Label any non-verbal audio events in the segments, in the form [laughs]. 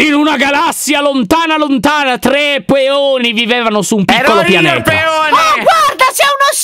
In una galassia lontana lontana tre peoni vivevano su un piccolo Ero io il pianeta. peone! Oh,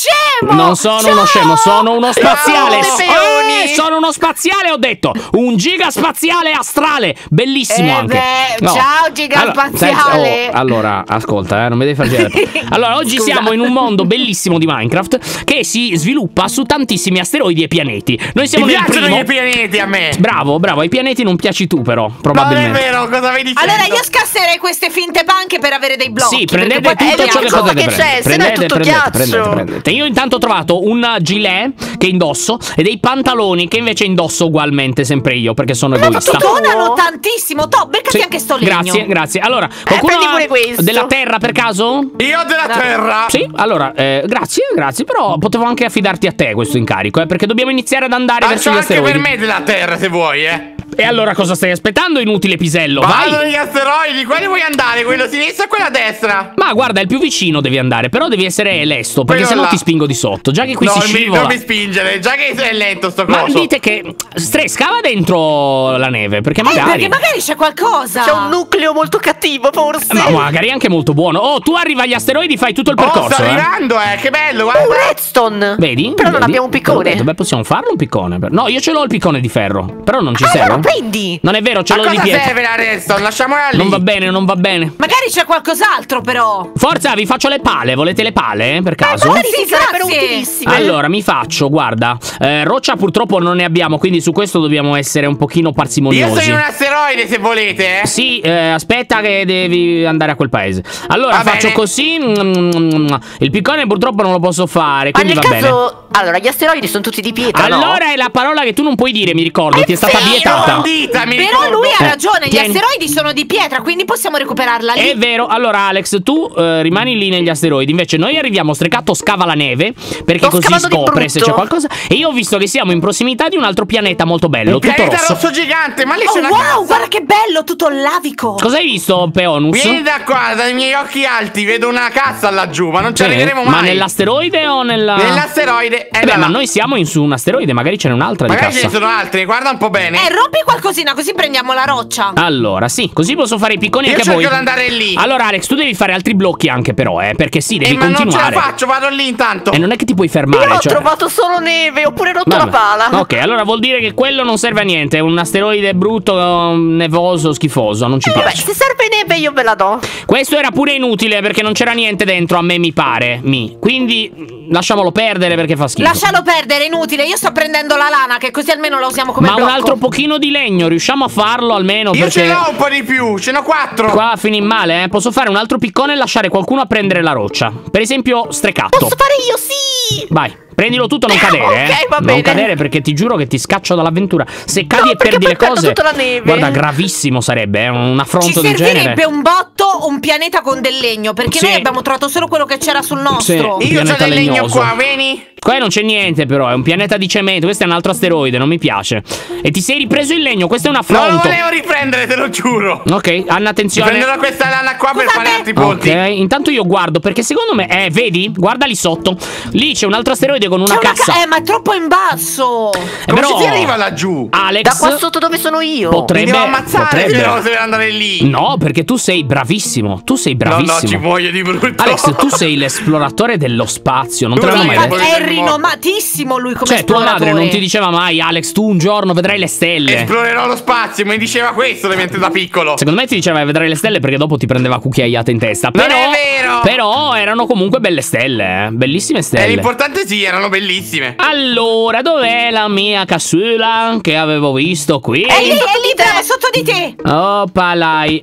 scemo! Non sono Ciao! uno scemo, sono uno spaziale. Eh, sono uno spaziale, ho detto. Un giga spaziale astrale. Bellissimo Eh anche. beh, ciao, giga Allora, spaziale. senti, oh, allora, ascolta, eh, non mi devi far girare. [laughs] Allora, oggi Scusate. siamo in un mondo bellissimo di Minecraft che si sviluppa su tantissimi asteroidi e pianeti. Noi siamo nel piacciono primo. i pianeti a me! Bravo, bravo, ai pianeti non piaci tu però, Non è probabilmente. vero, cosa vedi? Allora io scasserei queste finte panche per avere dei blocchi. Sì, prendete tutto ciò che potete che c'è, prendere. se no è Prendete, tutto prendete, ghiaccio. prendete, prendete. Io intanto ho trovato un gilet che indosso e dei pantaloni che invece indosso ugualmente sempre io perché sono egoista. Donano tantissimo. To, beccati Sì, anche sto legno. Grazie, grazie. Allora, qualcuno ha pure questo. della terra per caso? Io della Dai. terra! Sì, allora, eh, grazie, grazie, però potevo anche affidarti a te questo incarico, eh, perché dobbiamo iniziare ad andare verso Faccio gli anche per asteroidi. me della terra se vuoi, eh! E allora cosa stai aspettando, inutile pisello? Vado Vai! negli asteroidi, quali vuoi andare? Quello a sinistra o quello a destra? Ma guarda, il più vicino devi andare, però devi essere lesto, perché sennò là. ti spingo di sotto. Già che qui no, si scivola. non mi spingere, già che sei lento sto Ma coso. dite che Stre, scava dentro la neve, perché Eh, magari perché magari c'è qualcosa. C'è un nucleo molto cattivo, forse. Ma magari anche molto buono. Oh, tu arriva agli asteroidi, fai tutto il Oh, percorso. sto eh. arrivando, eh, che bello, Un guarda. redstone. Vedi? Però non Vedi? abbiamo un piccone. detto, Beh, possiamo farlo un piccone. No, io ce l'ho il piccone di ferro. Però non ci Allora serve. Prendi. Non è vero, ce Ma l'ho di cosa pietra. serve la redstone? Lasciamola lì. Non va bene, non va bene. Magari c'è qualcos'altro però. Forza, vi faccio le pale. Volete le pale? Per caso? magari- Sì, sarebbero utilissime. Allora, mi faccio, guarda, eh, roccia purtroppo non ne abbiamo, quindi su questo dobbiamo essere un pochino Io parsimoniosi. sono in un asteroide se volete, eh. Sì, eh, aspetta che devi andare a quel paese. Allora, Va faccio bene. così. mm, Il piccone purtroppo non lo posso fare, quindi va bene. caso, allora, gli asteroidi sono tutti di pietra, no? Allora è la parola che tu non puoi dire, mi ricordo, È ti è stata vero! vietata. Dita, mi Però ricordo. lui ha Eh, ragione, gli tieni. asteroidi sono di pietra, quindi possiamo recuperarla lì. È vero, allora Alex, tu eh, rimani lì negli asteroidi. Invece, noi arriviamo, Strecato scava la neve. Perché Sto così scopre se c'è qualcosa. E io ho visto che siamo in prossimità di un altro pianeta molto bello, Un tutto pianeta rosso. rosso. gigante, ma lì Oh c'è una wow, casa. Guarda che bello, tutto lavico. Cosa hai visto, Peonus? Vieni da qua, dai miei occhi alti, vedo una cassa laggiù, ma non ci Sì, arriveremo mai. Ma nell'asteroide o nella. Nell'asteroide. Eh, Eh beh, là, ma noi siamo in su un asteroide, magari ce n'è un'altra di Magari ce cassa. ne sono altre, guarda un po' bene. Eh, rompi qualcosina così prendiamo la roccia. Allora, sì, così posso fare i picconi Io anche a cerco voi. di andare lì. Allora, Alex, tu devi fare altri blocchi anche, però, eh. Perché sì, devi Eh, ma non ce continuare. la faccio, vado lì intanto. E non è che ti puoi fermare. Io ho cioè... trovato solo neve, oppure rotto Vabbè. la pala. Ok, allora vuol dire che quello non serve a niente. È un asteroide brutto, nevoso, schifoso. Non ci Eh, piace. se serve neve io ve la do. Questo era pure inutile perché non c'era niente dentro, a me mi pare. Mi. Quindi mm, lasciamolo perdere perché fa schifo. Lascialo perdere, inutile. Io sto prendendo la lana, che così almeno la usiamo come Ma un blocco. altro pochino di legno, riusciamo a farlo almeno? Io perché ce n'ho un po' di più, ce n'ho quattro. Qua finì male, eh. Posso fare un altro piccone e lasciare qualcuno a prendere la roccia. Per esempio, strecatto. Posso fare io, sì! Vai. Prendilo tutto, non cadere, [laughs] Ok, eh. va non bene. cadere perché ti giuro che ti scaccio dall'avventura. Se cadi No, e perdi le cose. tutta la neve. Guarda, gravissimo sarebbe, eh. Un Ci affronto servirebbe genere. un botto, un pianeta con del legno, perché Sì. noi abbiamo trovato solo quello che c'era sul nostro. Sì. Io ho del legno qua, vieni. Qua non c'è niente, però. È un pianeta di cemento. Questo è un altro asteroide, non mi piace. E ti sei ripreso il legno, questo è un Non lo affronto. volevo riprendere, te lo giuro. ok, Anna, Ti attenzione. prenderò questa lana qua per Scusate. fare altri ponti. Ok, intanto io guardo perché secondo me. Eh, vedi? Guarda lì sotto. Lì c'è un altro asteroide con una C'è una cassa. ca- eh, ma è troppo in basso. Eh, Come però- ci si arriva laggiù? Alex. Da qua sotto dove sono io. Potrebbe- Mi devo ammazzare potrebbe. se devo se andare lì. No, perché tu sei bravissimo. Tu sei No, no, ci bravissimo. muoio di brutto. Alex, tu [laughs] sei l'esploratore dello spazio. Non te Tu l'hanno sei mai detto. Il rinomatissimo lui come Cioè, tua madre non ti diceva mai, Alex, tu un giorno vedrai le stelle. Esplorerò lo spazio, mi diceva questo ovviamente da piccolo. Secondo me ti diceva vedrai le stelle perché dopo ti prendeva cucchiaiate in testa. Non Però, è vero! Però erano comunque belle stelle, eh. Bellissime Eh, stelle. l'importante sì, erano bellissime. Allora, dov'è la mia cassuola che avevo visto qui? È lì, è lì, sotto di te. Oppa, lai.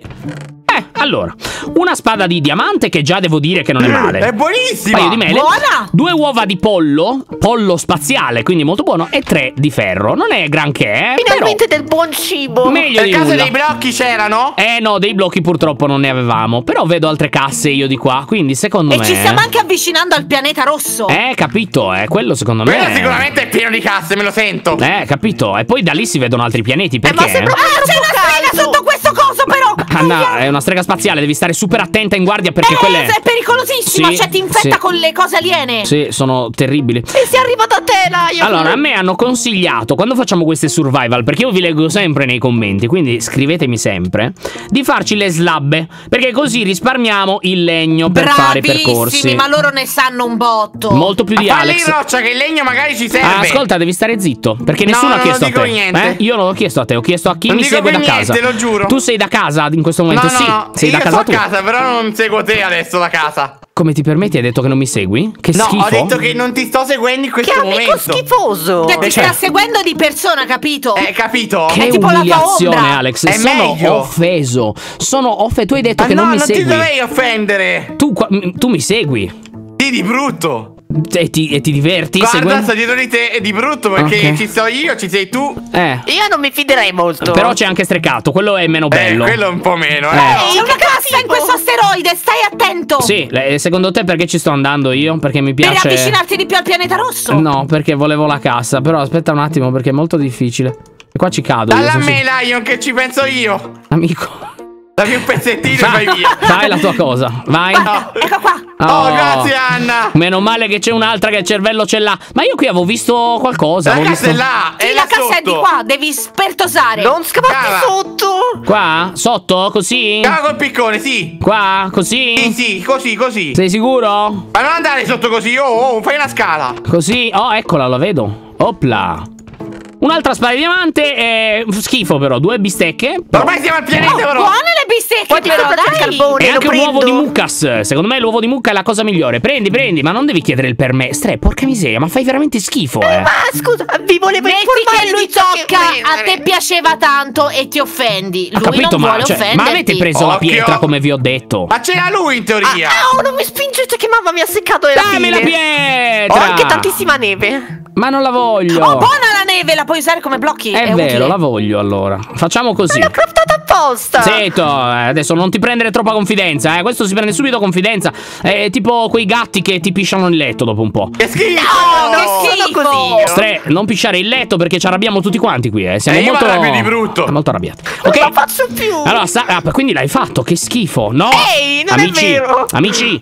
Eh, allora, una spada di diamante che già devo dire che non è male. È buonissima. paio di mele, Buona! due uova di pollo, pollo spaziale, quindi molto buono, e tre di ferro. Non è granché, eh? Finalmente del buon cibo. Però meglio Per di caso nulla. dei blocchi c'erano? Eh no, dei blocchi purtroppo non ne avevamo, però vedo altre casse io di qua, quindi secondo E me ci stiamo anche avvicinando al pianeta rosso. Eh, capito, eh, quello secondo me. Quello sicuramente è pieno di casse, me lo sento. Eh, capito. E poi da lì si vedono altri pianeti, perché? ma sembra Ah, c'è una coso però. Anna è una strega spaziale, devi stare super attenta in guardia perché Eh, quelle. è pericolosissimo, Sì, cioè ti infetta sì. con le cose aliene. Sì, sono terribili. E si arriva da te, Lion. Allora, a me hanno consigliato quando facciamo queste survival, perché io vi leggo sempre nei commenti, quindi scrivetemi sempre, di farci le slabbe, perché così risparmiamo il legno per fare i percorsi. Bravissimi, ma loro ne sanno un botto. Molto più di in Alex. roccia che il legno magari ci serve. Ah, ascolta, devi stare zitto. Perché No, nessuno non ha chiesto a dico te. niente. Eh? Io non l'ho chiesto a te, ho chiesto a chi Non mi segue da per casa. niente, lo giuro. Tu sei da casa in questo No, momento? no, sì. no. Sei io da casa tu. a casa, però non seguo te adesso da casa. Come ti permetti? Hai detto che non mi segui? Che No, schifo. ho detto che non ti sto seguendo in Che questo amico momento. schifoso. Cioè, ti Cioè- sta seguendo di persona, capito? Eh, capito? Che È tipo la tua umiliazione. Alex. È sono meglio. offeso. Sono offeso. Tu hai detto Ma che no, non mi non segui. ti dovrei offendere. Tu, tu mi segui. Sì, di brutto. E ti, e ti diverti Guarda, seguendo- sto dietro di te e di brutto perché Ok. ci sto io, ci sei tu. Eh. Io non mi fiderei molto. Però c'è anche strecato, quello è meno bello. Eh, quello è un po' meno, eh. Eh. C'è una cassa in questo asteroide, stai attento. Sì, le- secondo te perché ci sto andando io? Perché mi Per piace. avvicinarti di più al pianeta rosso. No, perché volevo la cassa. Però aspetta un attimo, perché è molto difficile. E qua ci cado. Dalla me. Lion, che ci penso io. Amico. Dammi un pezzettino e vai via. Fai la tua cosa. Vai. No. Ecco qua. Oh, grazie, Anna. Meno male che c'è un'altra che il cervello ce l'ha. Ma io qui avevo visto qualcosa. La cassa visto... è là, Sì, è la cassa è di qua, devi spertosare. Non Cava. sotto. Qua? Sotto? Così? Cava col piccone, sì. Qua? Così? Sì, sì, così, così. Sei sicuro? Ma non andare sotto così, oh, oh, fai una scala. Così? Oh, eccola, la vedo. Opla. Un'altra spada di diamante. eh, schifo, però. Due bistecche. Ormai siamo al pianeta, però. Buone le Poi ti però, portati il dai. carbone. E anche un uovo di mucas. Secondo me l'uovo di mucca è la cosa migliore. Prendi, prendi, ma non devi chiedere il per me. Stre, porca miseria, ma fai veramente schifo, eh. Ma scusa, vi volevo Metti informare che lui ciò che- tocca, a te piaceva tanto e ti offendi. Ho Lui capito, non ma, vuole cioè, offenderti. ma avete preso la Occhio. pietra come vi ho detto? Ma c'era lui in teoria. Ah, oh, non mi spingete che mamma mi ha seccato nella Dammi la pietra! Ho anche tantissima neve. Ma non la voglio. Oh, buona la neve, la puoi usare come blocchi. È, È, vero, utile. la voglio allora. Facciamo così. L'ho craftata apposta. Zitto, eh, adesso non ti prendere troppa confidenza, eh. Questo si prende subito confidenza. È tipo quei gatti che ti pisciano il letto dopo un po'. Che schifo. No, che schifo. così. Stre, non pisciare il letto perché ci arrabbiamo tutti quanti qui, eh. Siamo Eh, molto. di brutto. Molto arrabbiati. Non Ok. la faccio più. Allora, sta- ah, quindi l'hai fatto, che schifo, no? Ehi, non è amici, vero. Amici,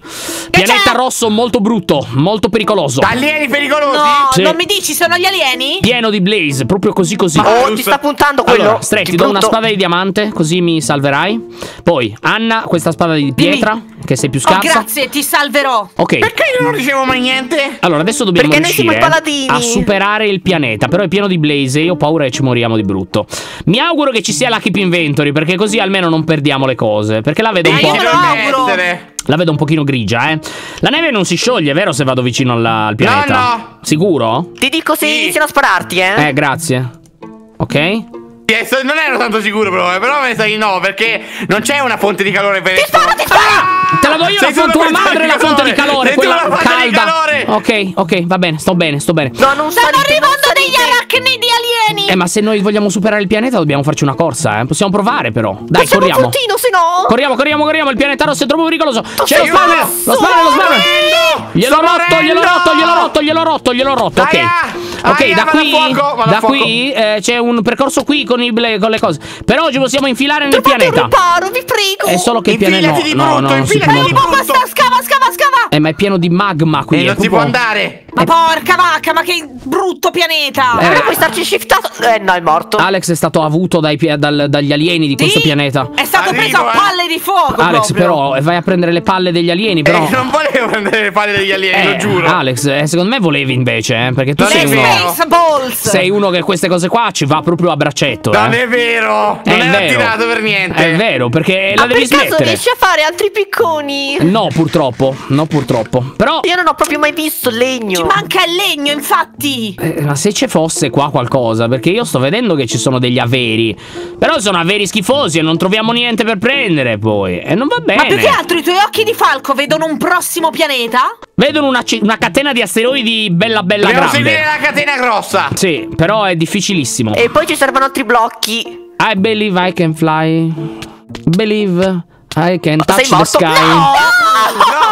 pianeta c'è? rosso molto brutto, molto pericoloso. Alieni pericolosi. No, Sì. non mi dici, sono gli alieni? Pieno di blaze, proprio così così. Oh, giusto. ti sta puntando quello. Allora, Stre, ti do una spada di diamante, così mi salverai. Poi, Anna, questa spada di pietra, che sei più Oh, scarsa. grazie, ti salverò. ok. Perché io non ricevo mai niente? Allora, adesso dobbiamo Perché noi siamo riuscire i paladini. a superare il pianeta. Però è pieno di blaze e io ho paura che ci moriamo di brutto. Mi auguro che ci sia la keep inventory, perché così almeno non perdiamo le cose. Perché la vedo un Eh, po'. io me lo auguro. La vedo un pochino grigia, eh. La neve non si scioglie, vero? Se vado vicino alla- al pianeta. no. Sicuro? Ti dico se Sì. iniziano a spararti, eh. Eh, grazie. Ok? Non ero tanto sicuro, però, eh, però mi sa di no, perché non c'è una fonte di calore per Ti sparo, ti sparo! Te la do io Sei la fonte, tua madre di la fonte di calore. quella di calda. calore. Ok, ok, va bene, sto bene, sto bene. No, non Stanno arrivando degli salite. arachnidi alieni! Eh, ma se noi vogliamo superare il pianeta dobbiamo farci una corsa, eh. Possiamo provare però. Dai, Facciamo corriamo. puntino, se no. Corriamo, corriamo, corriamo, il pianeta rosso è troppo pericoloso. C'è lo spawner, lo spawner, lo spawner. Gliel'ho rotto, gliel'ho rotto, gliel'ho rotto, gliel'ò rotto, gliel'ho rotto. Ok. Ok, Aia, da qui, da qui eh, c'è un percorso qui con, i ble- con le cose. Per oggi possiamo infilare nel pianeta. riparo, vi prego. È solo che il pianeta no, di no, no, non si di Oh, brutto. basta, scava, scava, scava! Eh, ma è pieno di magma qui. E è non si può andare. Ma porca vacca, ma che brutto pianeta! Eh, Non puoi starci shiftato. Eh, no, è morto. Alex è stato avuto dai dal- dagli alieni di questo Sì, pianeta. È stato Arrivo, preso a eh. palle di fuoco Alex, proprio. però, eh, vai a prendere le palle degli alieni, però. Eh, non volevo prendere le palle degli alieni, Eh, lo giuro. Alex, eh, secondo me volevi invece, eh, perché tu Non sei è uno. vero. Space Balls! Sei uno che queste cose qua ci va proprio a braccetto. Non eh. è vero. È Non era vero. tirato per niente. È vero, perché la Ma devi per caso smettere. riesci a fare altri picconi? No, purtroppo. No, purtroppo. Però. Io non ho proprio mai visto legno. Ci manca il legno, infatti! eh, ma se ci fosse qua qualcosa, perché io sto vedendo che ci sono degli averi. Però sono averi schifosi e non troviamo niente per prendere poi. E non va bene. Ma più che altro i tuoi occhi di falco vedono un prossimo pianeta? Vedono una, una catena di asteroidi bella bella Dobbiamo grande. seguire la catena grossa. Sì, però è difficilissimo. E poi ci servono altri blocchi. I believe I can fly. Believe I can touch the sky. No! No!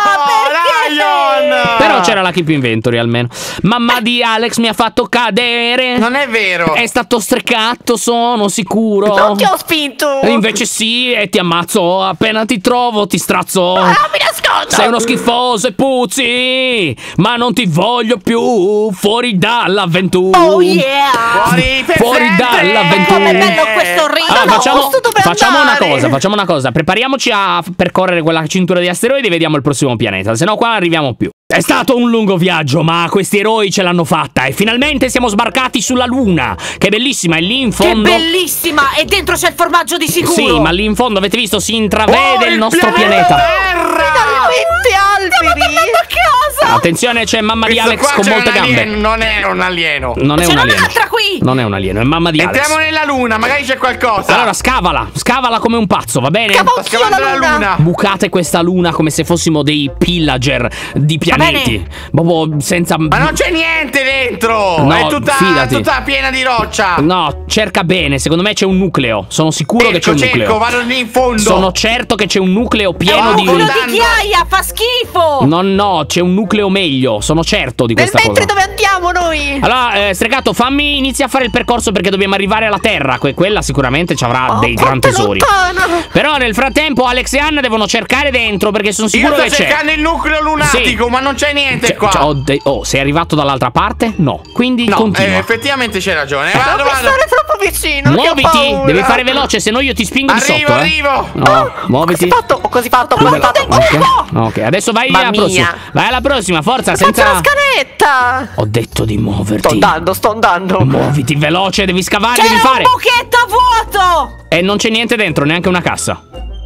Però c'era la keep inventory almeno. Mamma di Alex mi ha fatto cadere. Non è vero. È stato streccato, sono sicuro. Non ti ho spinto. E invece sì, e ti ammazzo. Appena ti trovo, ti strazzo. Ah, mi nascondo. Sei uno schifoso e puzzi. Ma non ti voglio più. Fuori dall'avventura. Oh yeah. Fuori Fuori dall'avventura. Com'è bello questo ring. Allora, facciamo, facciamo una cosa, facciamo una cosa. Prepariamoci a percorrere quella cintura di asteroidi e vediamo il prossimo pianeta. Se no, qua non arriviamo più. È stato un lungo viaggio, ma questi eroi ce l'hanno fatta e finalmente siamo sbarcati sulla Luna. Che bellissima, e lì in Che fondo. bellissima! E dentro c'è il formaggio di sicuro! Sì, ma lì in fondo avete visto si intravede Oh, il nostro pianeta. Terra. Finalmente alberi. a casa! Attenzione, c'è mamma di Questo Alex con c'è molte gambe. alieno, Non è un alieno. Non è C'è un alieno. un'altra Non è un alieno, è mamma di Alex. Entriamo nella luna, magari c'è qualcosa. Allora scavala, scavala come un pazzo, va bene? Cavo- sta scavando la alla luna. Bucate questa luna come se fossimo dei pillager di pianeti. Proprio senza. Ma non c'è niente dentro. No, è tutta, fidati. tutta piena di roccia. No, cerca bene, secondo me c'è un nucleo. Sono sicuro che c'è Cerco, un nucleo. cerco, vado lì in fondo. Sono certo che c'è un nucleo pieno un di. culo Andando. di ghiaia! Fa schifo! No, no, c'è un nucleo meglio. Sono certo di Nel questa mentre cosa. dove andiamo noi? Allora, eh, Stregato, fammi inizia a fare il percorso perché dobbiamo arrivare alla Terra. Que- quella sicuramente ci avrà Oh, dei gran tesori. lontana. Però nel frattempo Alex e Anna devono cercare dentro perché sono Io sicuro sto che c'è. cercando il nucleo lunatico, Sì. ma non c'è niente Cioè, qua. cioè, oh, oh, sei arrivato dall'altra parte? No. Quindi no, continua. eh, effettivamente c'hai ragione. Non Vado, vado. stare troppo vicino. ho Muoviti, devi fare veloce, se no io ti spingo di Arrivo, sotto. eh. arrivo. No, muoviti. Così fatto, ho così fatto, ho così fatto. ok, ok, adesso vai Mamma alla mia. prossima. Vai alla prossima, forza, senza. la scanetta. Ho detto di muoverti. Sto andando, sto andando. Muoviti veloce, devi scavare, C'era devi un fare. buchetto vuoto! E non c'è niente dentro, neanche una cassa.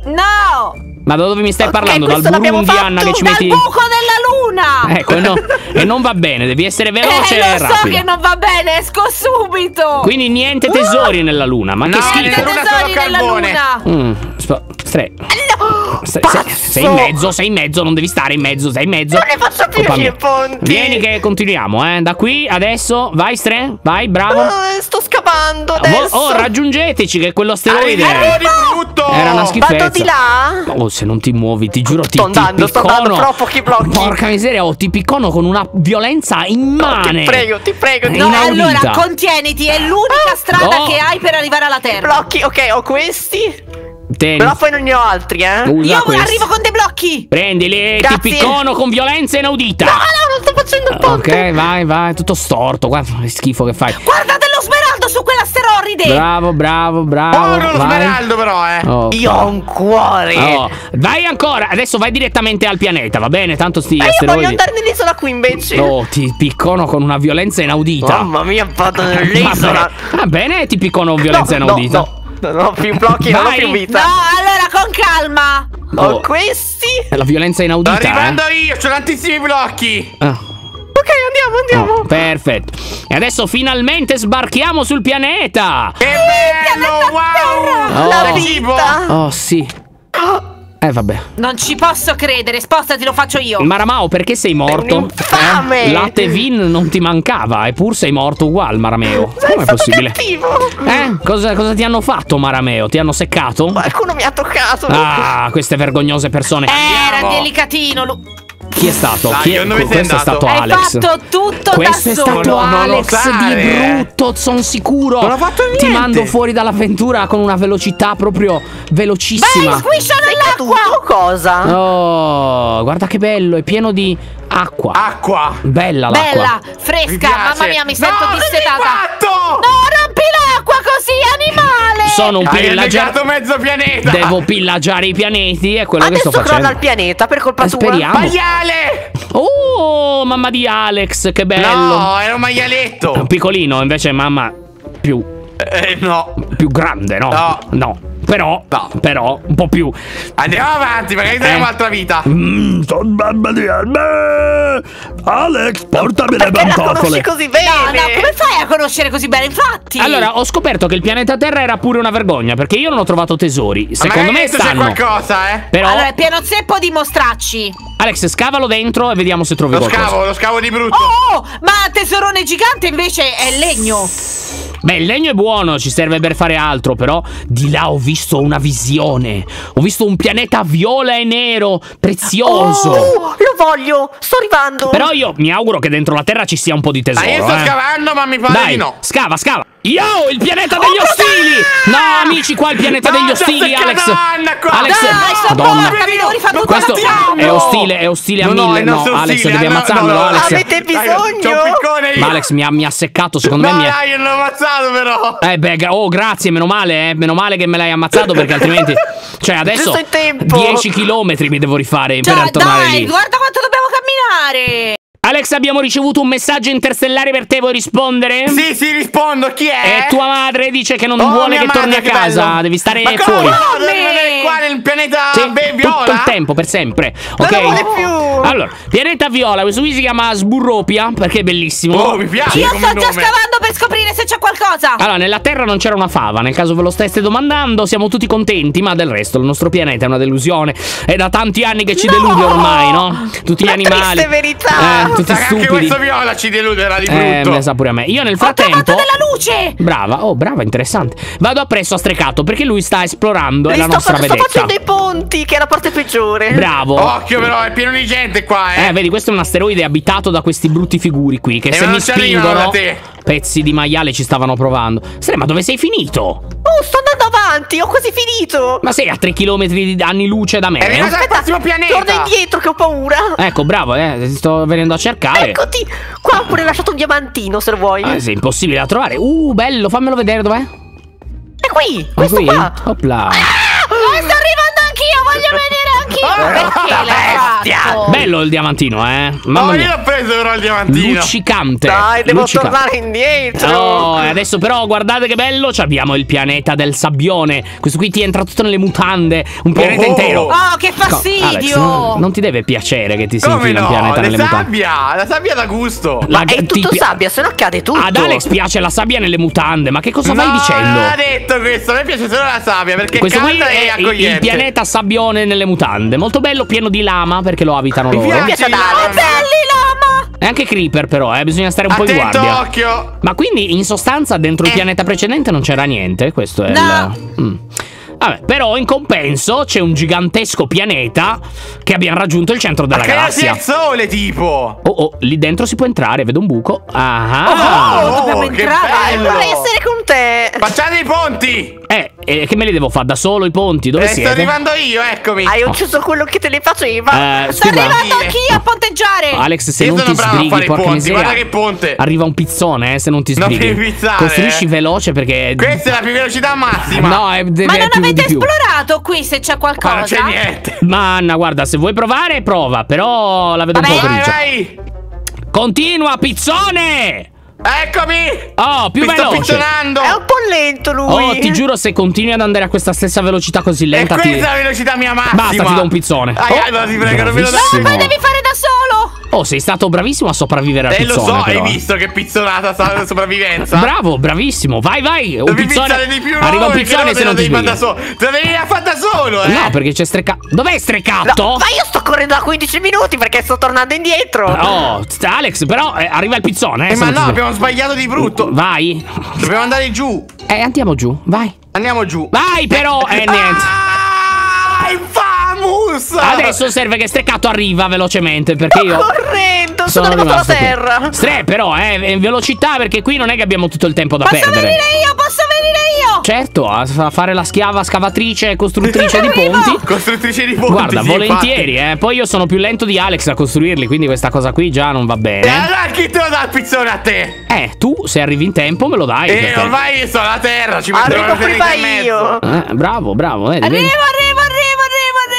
No! Ma da dove mi stai Ok, parlando? Dal Burundi. Anna, che ci Dal metti. buco della luna! Ecco, e, no- [laughs] e non va bene, devi essere veloce eh, e lo so rapido. che non va bene, esco subito! Quindi niente tesori nella luna, ma No, che schifo. luna tesori nella carbone. luna! Mm, sp- stre- No, Sei, sei- in mezzo, sei in mezzo, non devi stare in mezzo, sei in mezzo. Non ne faccio più Colpa i mia. ponti. Vieni che continuiamo, eh. Da qui adesso, vai Stre, vai, bravo. Ah, sto scavando Oh, adesso. oh, raggiungeteci che quello asteroide brutto. era una schifezza. Vado di là? Oh, se non ti muovi, ti giuro, ti, Sto ti andando, sto piccono. andando, però pochi blocchi. Porca miseria, oh, ti piccono con una violenza immane. Ti prego, ti prego. Ti No, inaudita. allora, contieniti, è l'unica strada Oh. che hai per arrivare alla Terra. blocchi, ok, ho questi. Tieni, Però poi non ne ho altri, eh. usa Io questi. arrivo con dei blocchi! Prendili, ti Grazie. piccono con violenza inaudita. No, no, non sto facendo il ponte. Ok, vai, vai, tutto storto. Guarda che schifo che fai. Guardate lo smeraldo su quell'asteroide! Bravo, bravo, bravo. Oh, lo smeraldo però, eh. Oh, Io ho un cuore. Oh, vai ancora, adesso vai direttamente al pianeta, va bene? Tanto sti Ma io voglio asteroidi. andare nell'isola qui invece. Oh, ti piccono con una violenza inaudita. Mamma mia, vado [laughs] Va nell'isola. bene, va bene, ti piccono con violenza no, inaudita. No, no, [laughs] non ho più blocchi, non ho Vai. più No, vita. allora con calma! Oh, Ho questi. è la violenza Sto inaudita, arrivando eh? io, c'ho tantissimi blocchi. Ah, Ok, andiamo, andiamo. oh, perfetto. E adesso finalmente sbarchiamo sul pianeta. Che bello, wow. Oh. La vita. Oh, sì. Eh, vabbè. Non ci posso credere, spostati, lo faccio io! Maramao, perché sei morto? infame. Eh? Latte Vin non ti mancava, eppur sei morto uguale, Marameo. Com'è stato possibile? cattivo. Eh? Cosa, cosa ti hanno fatto, Marameo? Ti hanno seccato? Qualcuno mi ha toccato. Ah, queste vergognose persone. Era Andiamo. delicatino! Chi è stato? Dai, Chi è? Questo è andato? stato Hai Alex. fatto tutto Questo è da stato lo Alex di brutto, sono sicuro. Non ho fatto Ti niente. mando fuori dall'avventura con una velocità proprio velocissima. Vai, squiscia nell'acqua! Tu cosa? Oh, guarda che bello, è pieno di acqua. Acqua. Bella l'acqua. Bella, Mi fresca, piace. mamma mia, mi sento no, non dissetata! Sono un annegato mezzo pianeta. Devo pillaggiare i pianeti, è quello che Adesso sto crolla facendo. il pianeta per colpa Eh, tua. speriamo. Maiale! Oh, mamma di Alex, che bello. No, era un maialetto. Piccolino, invece mamma più Eh, no. più grande, no? No. No. Però, No. però, un po' più. Andiamo avanti, magari troviamo Eh. altra vita. Mmm, sono mamma di Alex, portami le Perché la conosci così bene? No, no, come fai a conoscere così bene? Infatti! Allora, ho scoperto che il pianeta Terra era pure una vergogna, perché io non ho trovato tesori. Ma Secondo me dentro c'è stanno. qualcosa, eh. Però Allora, piano zeppo di mostracci! Alex, scavalo dentro e vediamo se trovi Lo qualcosa. scavo, lo scavo di brutto. Oh, oh, ma tesorone gigante invece è legno. Beh, il legno è buono, ci serve per fare altro, però di là ho visto una visione. Ho visto un pianeta viola e nero, prezioso. Oh, lo voglio. Sto arrivando. Però io mi auguro che dentro la terra ci sia un po' di tesoro. Ma io sto eh. scavando, ma mi pare Dai, di no. scava, scava. Yo, il pianeta degli ostili! No, amici, qua il pianeta No, degli ostili, Alex. Alex, Dai, Madonna. morta, mi devo rifare tutta Questo è ostile, è ostile a No, no, mille. No, nostro Alex, ostile, devi eh, no, no, no. Alex. Avete bisogno? Ma Alex mi ha, mi ha seccato, secondo no, me mi dai, io l'ho ammazzato però. Eh beh, gra- oh grazie, meno male, eh. Meno male che me l'hai ammazzato perché altrimenti... [laughs] Cioè adesso Giusto in tempo. 10 chilometri mi devo rifare Già, per tornare dai, lì. guarda quanto dobbiamo camminare. Alex, abbiamo ricevuto un messaggio interstellare per te, vuoi rispondere? Sì, sì, rispondo. Chi è? E tua madre dice che non Oh, vuole che madre, torni a che casa, bello. devi stare Ma come? fuori. No, devo rimanere qua nel pianeta Sì, be- viola. tutto il tempo, per sempre. Non Ok? lo vuole più. Allora, pianeta viola, questo qui si chiama Sburropia perché è bellissimo. Oh, mi piace Io come sto già nome. scavando per scoprire se c'è qualcosa. Allora, nella Terra non c'era una fava, nel caso ve lo steste domandando, siamo tutti contenti, ma del resto il nostro pianeta è una delusione. È da tanti anni che ci No! delude ormai, no? Tutti gli animali. triste verità. Eh, tutti Sarà anche stupidi. questo viola ci deluderà di Eh, brutto. me sa pure a me. Io nel Ho frattempo. trovato della luce. Brava, oh, brava, interessante. Vado appresso a Strecato perché lui sta esplorando Li la sto, nostra fa- sto vedetta. facendo i ponti, che è la parte peggiore. Bravo. Occhio però, è pieno di gente qua, eh. Eh, vedi, questo è un asteroide abitato da questi brutti figuri qui che E se non mi spingono da te. Pezzi di maiale ci stavano provando. Stre, ma dove sei finito? Oh, sto andando avanti, ho quasi finito. Ma sei a 3 km di anni luce da me? È venuto al prossimo pianeta. Torna indietro che ho paura. Ecco, bravo, eh, ti sto venendo a cercare. Eccoti. Qua ho pure lasciato un diamantino se lo vuoi. Eh, sei impossibile da trovare. Uh, bello, fammelo vedere dov'è. È qui, questo qui? qua. Opla. Oh, sto arrivando anch'io, voglio [laughs] venire anch'io. Perché l'hai fatto? Bello il diamantino, eh. Mamma Oh, io mia. l'ho preso però il diamantino. Luccicante. Dai, devo luccicante. tornare indietro. Oh, e adesso però guardate che bello, ci abbiamo il pianeta del sabbione. Questo qui ti entra tutto nelle mutande, un pianeta Oh. intero. Oh, che fastidio. Alex, non, non ti deve piacere che ti si Come infila no? un pianeta Le nelle mutande. sabbia, la sabbia da gusto. La- Ma è ti tutto pi- sabbia, se no accade tutto. Ad Alex piace la sabbia nelle mutande, ma che cosa vai no, dicendo? non ha detto questo, a me piace solo la sabbia perché Questo è qui calda e è il, accogliente. il pianeta sabbione nelle mutande, molto bello, pieno di lama perché lo abitano Mi loro. piace piace il Alex. lama. E anche creeper però, eh, bisogna stare un po' in Attento, guardia. occhio. Ma quindi in sostanza dentro il pianeta precedente non c'era niente? Questo è No. il. Mm. Vabbè, però in compenso c'è un gigantesco pianeta che abbiamo raggiunto il centro della Ma che sia galassia. il sole tipo. Oh, oh, lì dentro si può entrare, vedo un buco. Ah. Oh, dobbiamo che entrare. bello. Vorrei essere con te. Facciate i ponti. Eh, eh, che me li devo fare da solo i ponti? Dove Eh, sto siete? arrivando io, eccomi. Hai ucciso quello che te li faceva. Eh, Sto scusa. arrivando anch'io a ponteggiare. Alex, se Io non sono ti bravo a sbrighi, fare i porca ponti, miseria. guarda che ponte. Arriva un pizzone, eh, se non ti Non sbrighi. devi pizzare, Costruisci eh. veloce perché. Questa è la più velocità massima. No, è, deve Ma non più avete esplorato qui se c'è Ma non qualcosa? c'è niente. Ma Anna, guarda, se vuoi provare, prova. Però la vedo un Vabbè. po' Vai, grigia. vai. Continua, pizzone! Eccomi. Oh, più Mi sto veloce. pizzonando. È un po' lento lui. Oh, ti giuro, se continui ad andare a questa stessa velocità così E lenta, questa ti. è la velocità mia massima. Basta, ti do un pizzone. Ai, Oh, ai, allora ti prego, non me lo dai. bravissimo. Poi devi fare da solo. Oh, sei stato bravissimo a sopravvivere al Eh, lo pizzone. so, hai però, eh. visto che pizzonata sta la [laughs] sopravvivenza? Bravo, bravissimo. Vai, vai. Un Devi pizzone. pizzare di più Arriva un pizzone se non ti lo devi sbrighi. fare da solo. Te lo devi fare da solo, eh. No, perché c'è streca. Dov'è No, strecato? ma io sto correndo da 15 minuti perché sto tornando indietro. Oh, Alex, però eh, arriva il pizzone. Eh, Eh, ma no, abbiamo sbagliato di brutto. Vai. Dobbiamo andare giù. Eh, andiamo giù. Vai. Andiamo giù. Vai, però. Eh, niente. Ah, infamus! Adesso serve che Streccato arriva velocemente perché io Correndo, sono, arrivato alla rimasto qui. terra. Stre, però, eh, in velocità perché qui non è che abbiamo tutto il tempo da Posso perdere. venire io, posso venire io. Certo, a fa- fare la schiava scavatrice e costruttrice di [laughs] ponti. Costruttrice di ponti. Guarda, sì, volentieri, eh. Poi io sono più lento di Alex a costruirli, quindi questa cosa qui già non va infatti. E bene. allora chi te lo dà il pizzone a te? Eh, tu se arrivi in tempo me lo dai. E perché- ormai sto alla terra, ci metterò Arrivo prima io. Eh, bravo, bravo. vedi, Arrivo, arrivo,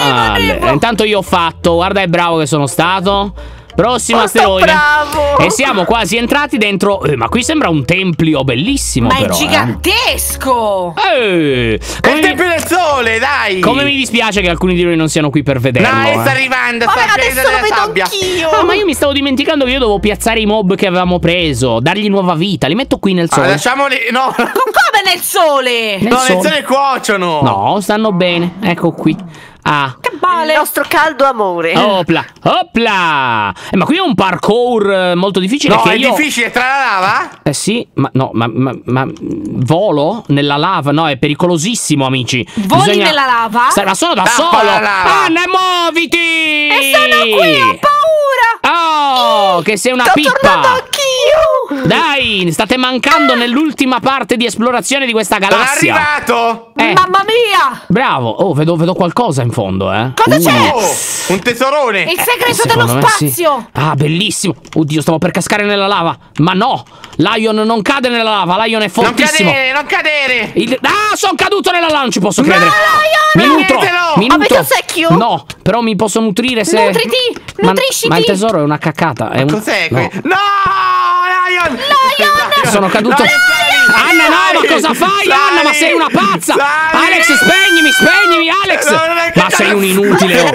arrivo, arrivo, Ah, arrivo, le- arrivo. intanto io ho fatto, guarda che bravo che sono stato. Prossimo Oh, sto asteroide. bravo. E siamo quasi entrati dentro. eh, ma qui sembra un tempio bellissimo, Ma è però. eh. gigantesco. Eh, È come, il mi, tempio del sole, dai! come mi dispiace che alcuni di noi non siano qui per vederlo. Dai, eh. sta arrivando, sta lo della vedo sabbia. anch'io. Ah, ma io mi stavo dimenticando che io devo piazzare i mob che avevamo preso, dargli nuova vita. Li metto qui nel Ah, sole. lasciamoli. No, come nel sole? Nel no, sole. le zone cuociono. No, stanno bene. Ecco qui. Ah. Che male. Il nostro caldo amore. Opla, opla! Eh, ma qui è un parkour eh, molto difficile No, che è io... difficile tra la lava? Eh sì, ma no, ma, ma- ma- volo nella lava? No, è pericolosissimo, amici. Voli nella lava? Stai- ma sono da Tappa solo! Anna, muoviti! E sono qui, ho paura. Oh, che sei una Sto tornando pippa! anch'io. Dai, state mancando nell'ultima parte di esplorazione di questa Sono galassia. arrivato! Eh, Mamma mia. bravo. Oh, vedo, vedo qualcosa in fondo, eh. Cosa Uh. c'è? Oh, un tesorone! Il segreto Secondo dello me sì. spazio. Ah, bellissimo. Oddio, stavo per cascare nella lava. Ma no, Lion non cade nella lava. Lion è non fortissimo. cadere, non cadere! Il- Ah, sono caduto nella lava, non ci posso credere. Lion, mi nutro, mi nutro. Avete un secchio? No, però mi posso nutrire se... Nutriti, Ma- nutrisciti. Ma il tesoro è una caccata. È un... Cos'è no. No! Lion! Lion! Sono caduto. Anna, no, ma cosa fai, Anna? Ma sei una pazza! Alex, spegnimi, spegnimi, Alex! Ma sei un inutile, oh.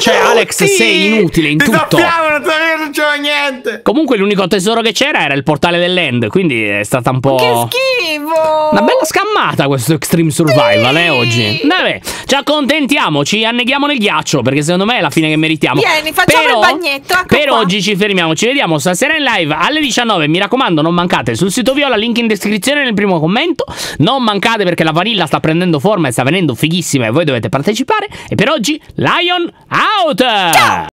Cioè! Alex, sei inutile in tutto. non c'era niente! Comunque, l'unico tesoro che c'era era il portale dell'end, quindi è stata un po'. Che schifo. Una bella scammata questo Extreme Survival, eh, oggi. Vabbè, ci accontentiamo, ci anneghiamo nel ghiaccio, perché secondo me è la fine che meritiamo. Vieni, facciamo Però- il bagnetto, ecco Per qua. oggi ci fermiamo, ci vediamo stasera in live alle 19. Mi raccomando, non mancate sul sito Viola, link in descrizione nel primo commento. Non mancate perché la vanilla sta prendendo forma e sta venendo fighissima e voi dovete partecipare. E per oggi, Lion out!